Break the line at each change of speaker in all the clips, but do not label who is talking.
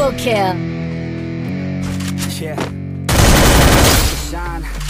Double kill.
Yeah. Shine.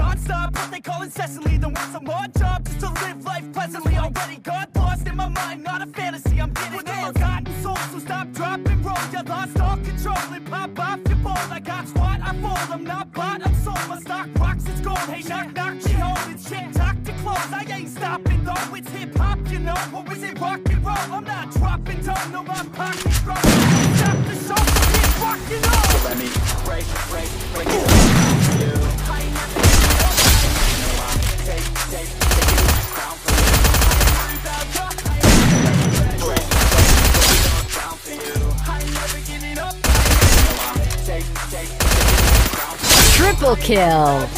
non-stop. What they call incessantly than want some odd job just to live life pleasantly. Already got lost in my mind, not a fantasy. I'm getting With a forgotten soul, so stop, drop, and roll. You lost all control and pop off your ball. I got squat, I fall. I'm not bought, I'm sold. My stock rocks, it's gold. Hey, knock, knock, she. It's shit, talk to close. I ain't stopping though. It's hip hop, you know, or is it rock and roll? I'm not
Triple kill.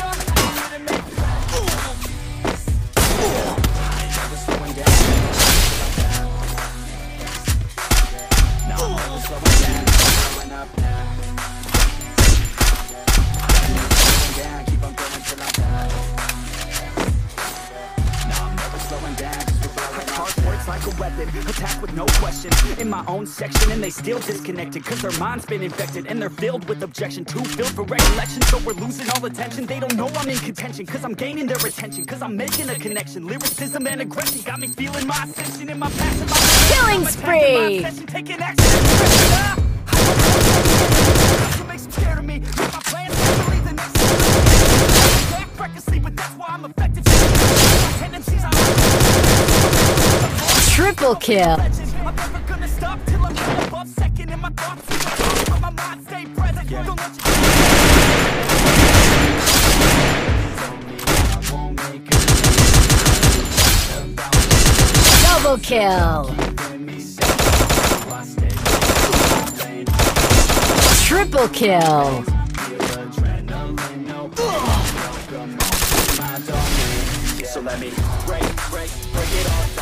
Never like a weapon, attack with no question. In my own section, and they still disconnected. Cause their mind's been infected, and they're filled with objection. Too filled for recollection, so we're losing all attention. They don't know I'm in contention, cause I'm gaining their attention. Cause I'm making a connection. Lyricism and aggression got me feeling my ascension in my passion. My
Killing
I'm attacking my
spree.
Let you
Double kill. Triple kill.
So let me break, break, break it you.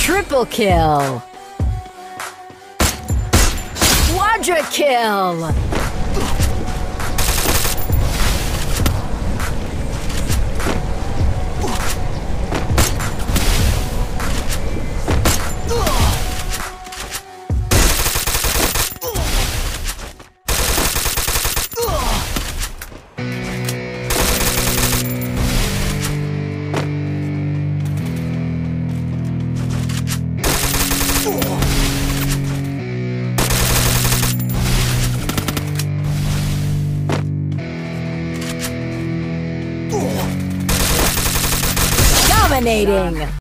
Triple kill. Quadra kill. Dominating.